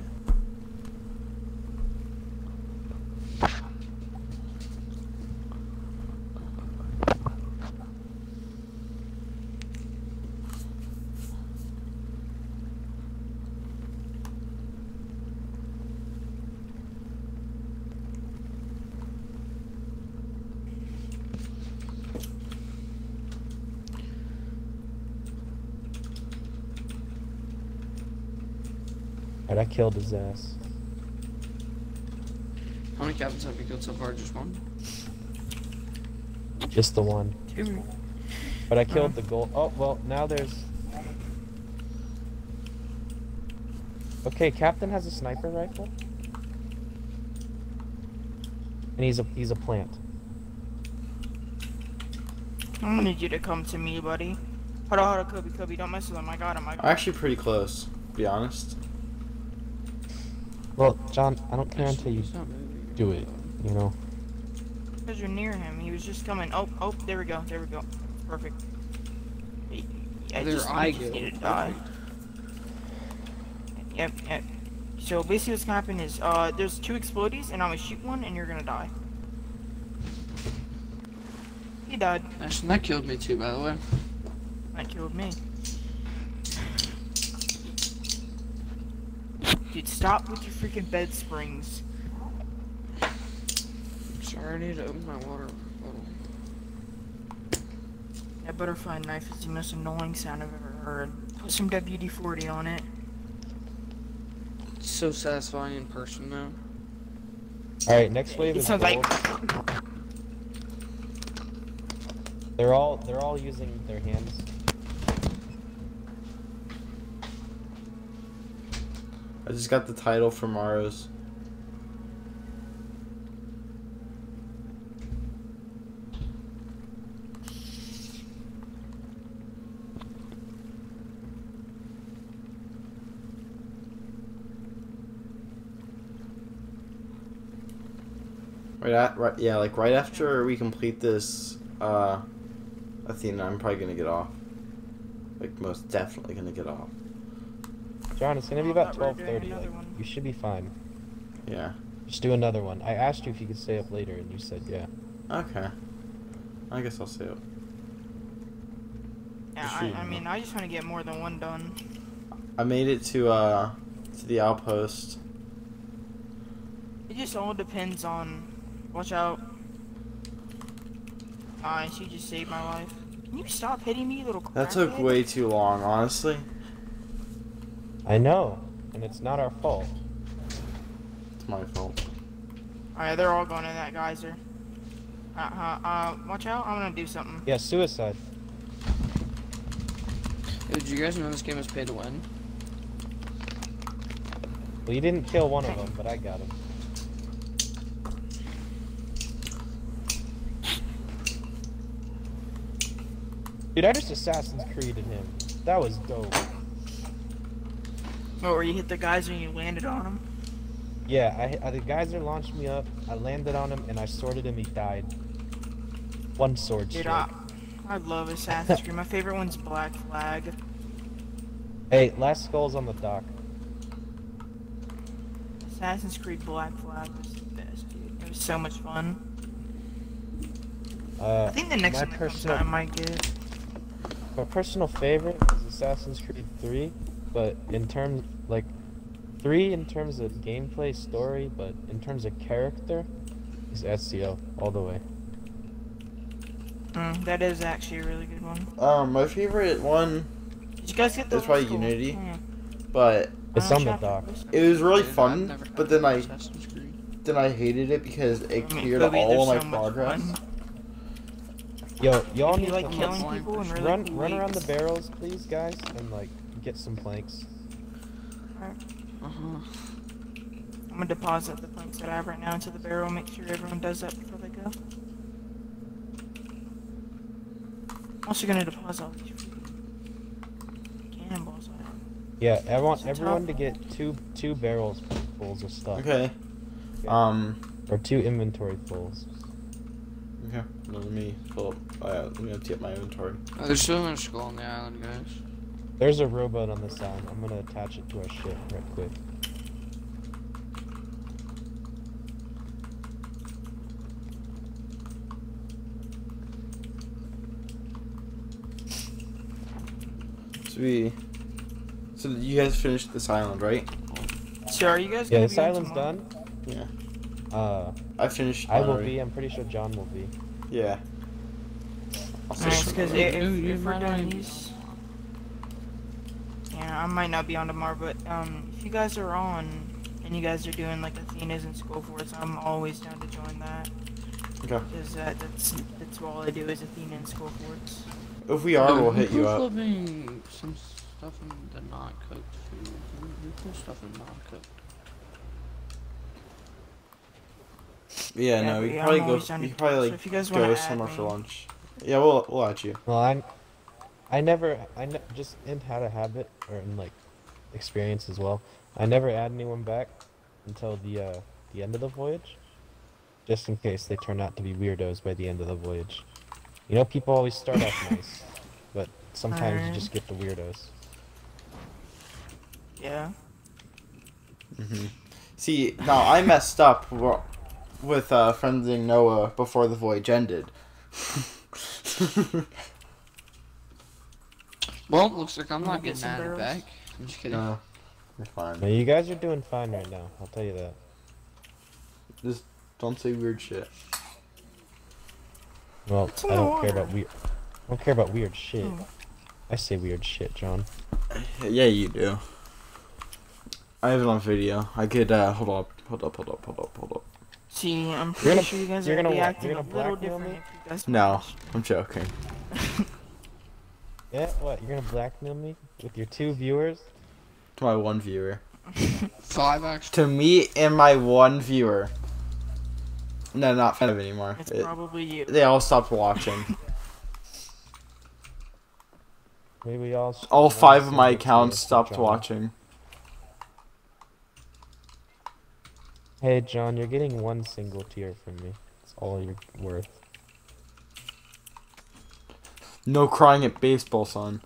Alright, I killed his ass. How many captains have you killed so far? Just one? Just the one. Two. But I uh-huh. killed the gold. Oh well, now there's. Okay, Captain has a sniper rifle. And he's a he's a plant. I'm gonna need you to come to me, buddy. Hold on, hold on, Kobe, Kobe, don't mess with him. I got him. I got I'm actually pretty close. To be honest. Well, John, I don't care until you He's not moving. do it. You know. Because you're near him. He was just coming. Oh, oh, there we go. There we go. Perfect. I There just, I just go. needed to die. Yep, yep. So basically what's gonna happen is, uh, there's two explodies, and I'm gonna shoot one, and you're gonna die. He died. Actually, that killed me too, by the way. That killed me. Dude, stop with your freaking bed springs. Sorry, I need to open my water bottle. That butterfly knife is the most annoying sound I've ever heard. Put some WD-40 on it. It's so satisfying in person, though. All right, next wave It is sounds gold. like They're all they're all using their hands. I just got the title for Maros. Right at right yeah, like right after we complete this uh Athena, I'm probably gonna get off. Like most definitely gonna get off. John, it's gonna be about thought we were doing 12:30. Like, one. you should be fine. Yeah. Just do another one. I asked you if you could stay up later, and you said yeah. Okay. I guess I'll see it. Yeah, I, I mean, I just want to get more than one done. I made it to uh to the outpost. It just all depends on. Watch out. Ah, she just saved my life. Can you stop hitting me, little That took crackhead? way too long, honestly. I know, and it's not our fault. It's my fault. Alright, they're all going in that geyser. Uh, uh, uh, watch out, I'm gonna do something. Yeah, suicide. Did you guys know this game is pay to win? Well, you didn't kill one of them, but I got him. Dude, I just Assassin's Creeded him. That was dope. Oh, where you hit the geyser and you landed on him? Yeah, I, I the geyser launched me up. I landed on him and I sorted him. He died. One sword Dude. I, I love Assassin's Creed. My favorite one's Black Flag. Hey, last skull's on the dock. Assassin's Creed Black Flag was the best, dude. It was so much fun. Uh, I think the next one that comes personal- out I might get. My personal favorite is Assassin's Creed 3, but in terms like 3 in terms of gameplay story, but in terms of character is Ezio all the way. Mm, that is actually a really good one. Um, my favorite one, Did you guys get the That's probably school? Unity. Yeah. but It's Uh, on the chapter dock. it was really Dude, fun. But then I then I hated it because it I cleared Kobe, all they're of so my much progress. Yo, y'all need like to killing people and really run run around the barrels, please, guys, and like get some planks. Uh-huh. I'm gonna deposit the planks that I have right now into the barrel. Make sure everyone does that before they go. I'm also gonna deposit all these freaking cannonballs I have. Yeah, everyone So everyone to get two two barrels fulls of stuff Okay. Okay. Um. or two inventory fulls. Okay. Let me fill up. Uh, let me empty up my inventory. Oh, there's so much gold on the island, guys. There's a robot on the island. I'm gonna attach it to our ship right quick. So. So you guys finished this island, right? So are you guys Yeah, gonna this island's tomorrow? done. Yeah. Uh, I finished. I will already. be. I'm pretty sure John will be. Yeah. I'll say Nice, because about if, if you're we're not doing these, yeah, I might not be on tomorrow. But um, if you guys are on and you guys are doing like Athena's and Skull Forts, I'm always down to join that. Okay. Because that, that's that's all I do is Athena and Skull Forts. If we are, we'll hit you Who's up. Living some stuff in the not cooked food. Who who puts stuff in not cooked? Yeah, no, but we probably go. We to- could probably so like if you guys wanna go add somewhere for lunch. Yeah, we'll we'll at you. Well, I'm. I never. I ne- just in had a habit or in like experience as well. I never add anyone back until the uh, the end of the voyage, just in case they turn out to be weirdos by the end of the voyage. You know, people always start off nice, but sometimes you just get the weirdos. Yeah. hmm See, now I messed up with uh, friending Noah before the voyage ended. Well, looks like I'm Wanna not getting some added barrels? back. I'm just kidding. no, you're fine. Now, you guys are doing fine right now. I'll tell you that. Just don't say weird shit. Well, I don't care about weird. I don't care about weird shit. Oh. I say weird shit, John. Yeah, you do. I have it on video. I could uh, hold up, hold up, hold up, hold up, hold up. See, I'm pretty gonna- sure you guys you're are gonna gonna be acting You're a gonna little blackmail different me? if you guys. No, I'm joking. Yeah, what? You're gonna blackmail me with your two viewers? To my one viewer. Five actually. To me and my one viewer. No, not five anymore. It's It- probably you. they all stopped watching. Maybe we all. all five of my accounts stopped John. watching. Hey, John, you're getting one single tier from me. That's all you're worth. No crying at baseball, son.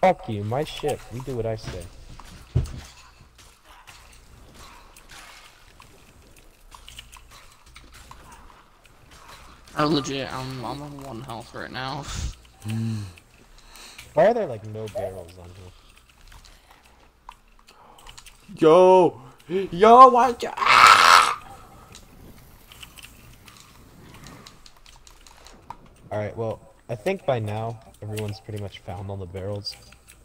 Fuck you, my ship. You do what I say. I'm legit, I'm, I'm on one health right now. Why are there like no barrels on here? Yo, yo, watch out! Alright, well, I think by now everyone's pretty much found all the barrels,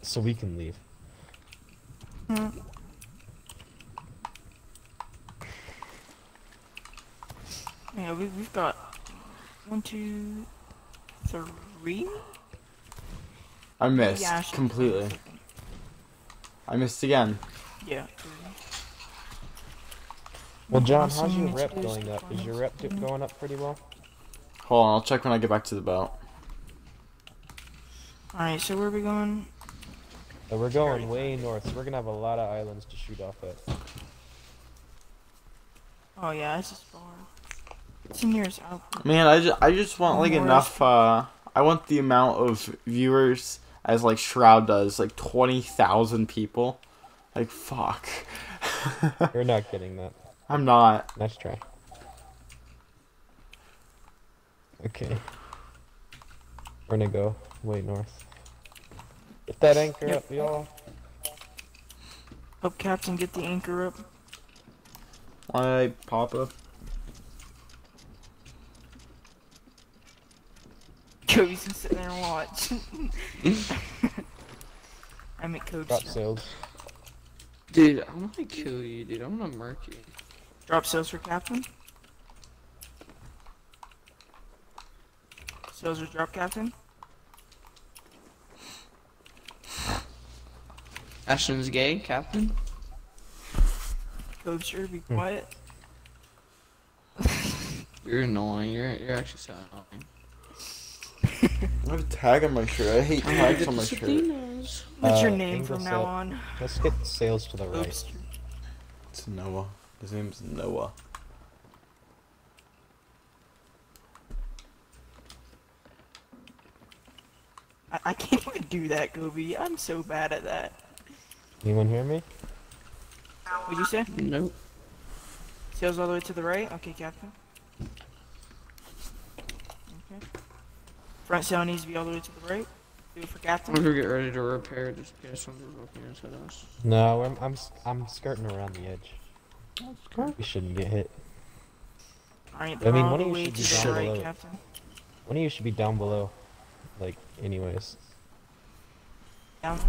so we can leave. Hmm. Yeah, we, we've got one, two, three. I missed Yeah, I completely. I missed again. Yeah. three. Well, John, how's your rep going up? Is your rep mm-hmm. going up pretty well? Hold on, I'll check when I get back to the boat. Alright, so where are we going? Uh, we're going way north, so we're gonna have a lot of islands to shoot off at. Oh yeah, this is far. It's in yours out. Man, I just, I just want like More enough. Uh, I want the amount of viewers as like Shroud does, like twenty thousand people. Like fuck. You're not getting that. I'm not. Nice try. Okay. We're gonna go way north. Get that anchor Yep. up, y'all. Help Captain get the anchor up. I Papa. Kobe's gonna sit there and watch. I'm at Kobe's. Drop sails. Dude, I'm gonna kill you, dude. I'm gonna murk you. Drop sails for Captain. Sails are drop Captain. Ashton's gay, Captain. Kobe sure be Hmm. quiet. You're annoying. You're you're actually so annoying. I have a tag on my shirt. I hate tags on my shirt. Disciplinas. What's your Uh, name Ingle from now on? Let's get sails to the right. Oops. It's Noah. His name's Noah. I, I can't even do that, Kobe. I'm so bad at that. Anyone hear me? What'd you say? Nope. Sails all the way to the right? Okay, Captain. Okay. Front sail needs to be all the way to the right. Do it for I'm Captain. gonna get ready to repair just in case something's looking into us. No, I'm I'm s- I'm skirting around the edge. We shouldn't get hit. Alright, I mean, all one of you should be down right, below. Captain. One of you should be down below. Like, anyways. Down.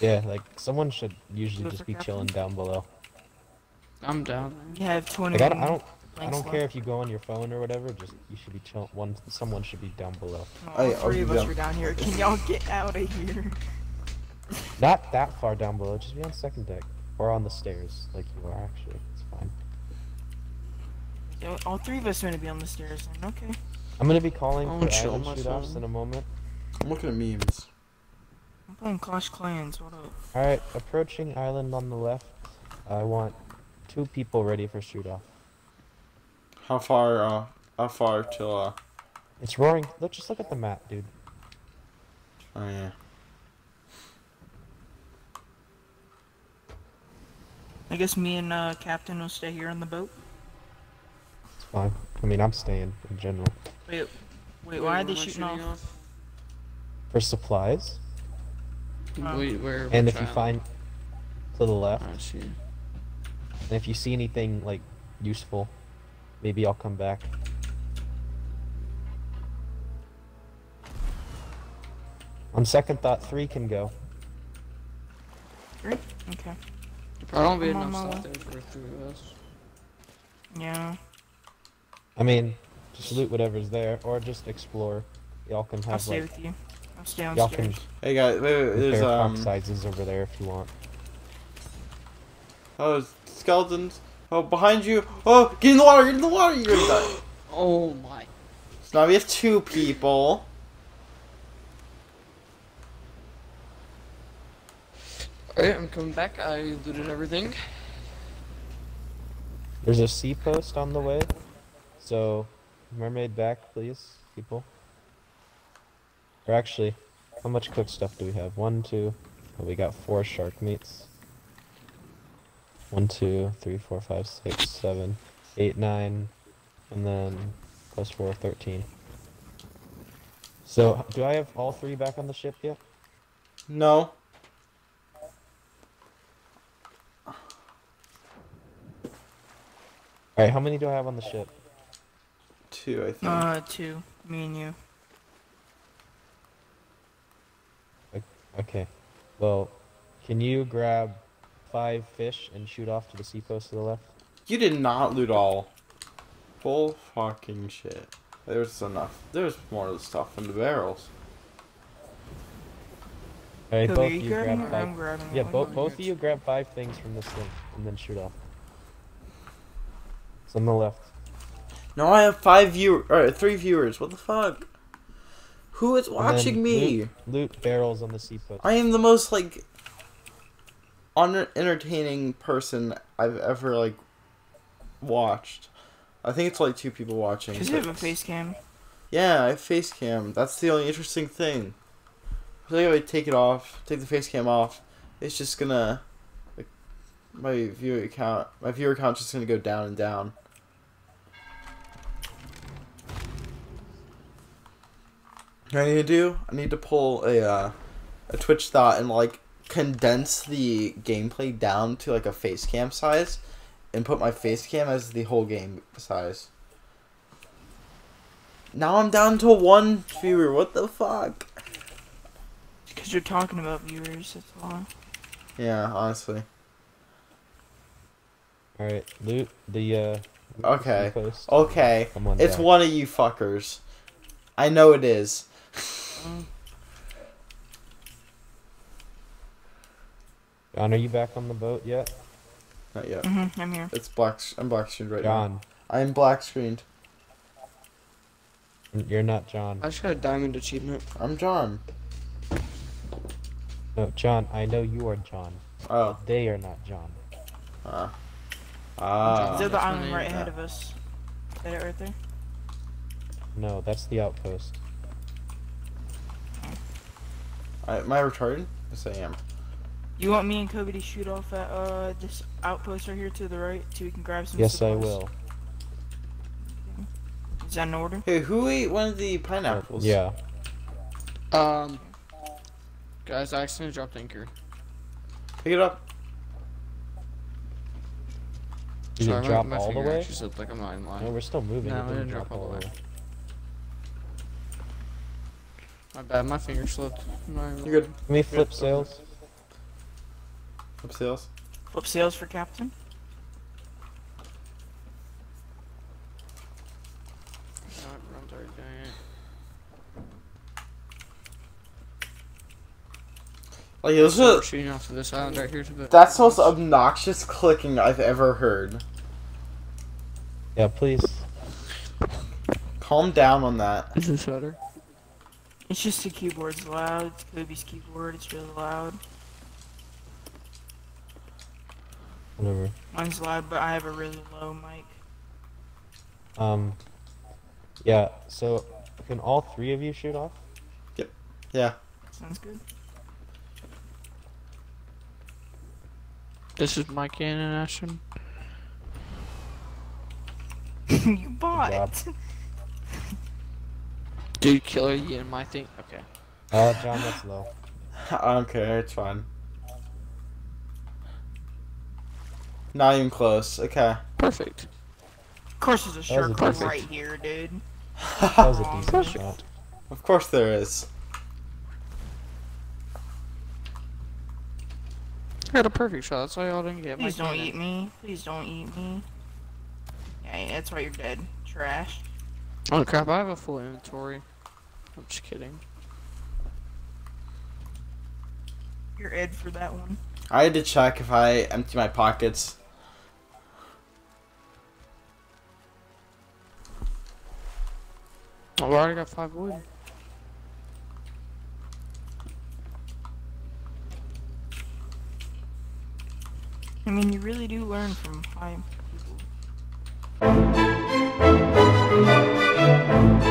Yeah, like someone should usually just be chilling down below. I'm down. You have 20 Like I don't I don't, I don't care if you go on your phone or whatever. Just you should be chill. One someone should be down below. No, Hey, all three of be us down. are down here. Can y'all get out of here? Not that far down below. Just be on second deck or on the stairs, like you are actually. It's fine. Yo, all three of us are gonna be on the stairs. Then. Okay. I'm gonna be calling I'm for chill shoot-offs in a moment. I'm looking at memes. I'm playing Clash Clans. What up? All right, approaching island on the left. I want two people ready for shoot-off. How far? Uh, how far till? Uh, It's roaring. Look, just look at the map, dude. oh yeah. I guess me and uh, Captain will stay here on the boat. It's fine. I mean, I'm staying in general. Wait, wait. Why are they where am I shooting off? For supplies, Oh. Wait, where? and if you island? find to the left, oh, I see. and if you see anything like useful, maybe I'll come back. On second thought, three can go. Three? Okay. Probably don't be enough stuff there for three of us. Yeah. I mean, just loot whatever's there, or just explore. Y'all can have I'll stay like with you. I'll stay y'all can downstairs. Hey guys, wait, wait, there's repair um. um, sizes over there if you want. Oh, skeletons. Oh, behind you. Oh, get in the water. Get in the water. You're gonna die. Oh my. So now we have two people. Alright, I'm coming back. I looted everything. There's a sea post on the way. So, mermaid back, please, people. Or actually, how much cooked stuff do we have? One, two. Oh, we got four shark meats. One, two, three, four, five, six, seven, eight, nine, and then plus four, thirteen. So, do I have all three back on the ship yet? No. Alright, how many do I have on the ship? Two, I think. Uh, two. Me and you. Okay. Well, can you grab five fish and shoot off to the sea post to the left? you did not loot all. Full fucking shit. There's enough. There's more of the stuff in the barrels. Alright, Kobe, both of you you grab five. Grabbing Yeah, one? both both of you grab five things from this thing and then shoot off. It's on the left. No, I have five view or three viewers. What the fuck? Who is watching me? Loot, loot barrels on the seaport. I am the most like un- entertaining person I've ever like watched. I think it's like two people watching. Does it have a face cam? Yeah, I have face cam. That's the only interesting thing. I feel like if I take it off, take the face cam off, it's just gonna like my viewer count my viewer count's just gonna go down and down. I need to do? I need to pull a uh, a Twitch thought and like condense the gameplay down to like a face cam size, and put my face cam as the whole game size. Now I'm down to one viewer. What the fuck? Because you're talking about viewers, that's why. Yeah, honestly. Alright, loot the uh the Okay. Okay. Come on It's back. one of you fuckers. I know it is. John, are you back on the boat yet? Not yet. Mm-hmm, I'm here. It's black. I'm black screened right now. John. I'm black screened. You're not John. I just got a diamond achievement. I'm John. No, John, I know you are John. Oh. They are not John. Uh. Is Ah. that the that's my island right ahead of us? Is that it right there? No, that's the outpost. I, am I retarded? Yes, I am. You want me and Kobe to shoot off at uh this outpost right here to the right so we can grab some Yes, I will. Is that in order? Hey, who ate one of the pineapples? yeah. Um, guys, I accidentally dropped anchor. Pick it up. Did Sorry, it my- drop my all the finger way? actually slipped, like I'm not in line. No, we're still moving. No, it it didn't didn't drop all the way. My bad, my finger slipped. I'm not in You're good. line. Can we flip sails? Up sales. Flip sails for captain? No, everyone's already doing it. Like this is shooting off to this island right here to the. that's the most obnoxious clicking I've ever heard. Yeah, please. Calm down on that. Is this better? It's just the keyboard's loud. It's Kobe's keyboard. It's really loud. Whatever. Mine's loud, but I have a really low mic. Um. Yeah. So, can all three of you shoot off? Yep. Yeah. Sounds good. This is my cannon, Ashton. you bought. job. Dude, killer, you in my thing? Okay. Uh, John, that's low. I don't care. It's fine. Not even close. Okay. Perfect. Of course, there's a That shark a right perfect- here, dude. That was a decent perfect. shot. Of course there is. I got a perfect shot. That's why y'all didn't get my Please don't cannon. eat me. Please don't eat me. Yeah, yeah, that's why you're dead. Trash. Oh crap, I have a full inventory. I'm just kidding. You're Ed for that one. I had to check if I empty my pockets. Oh, I already got five wood. I mean, you really do learn from high people. Música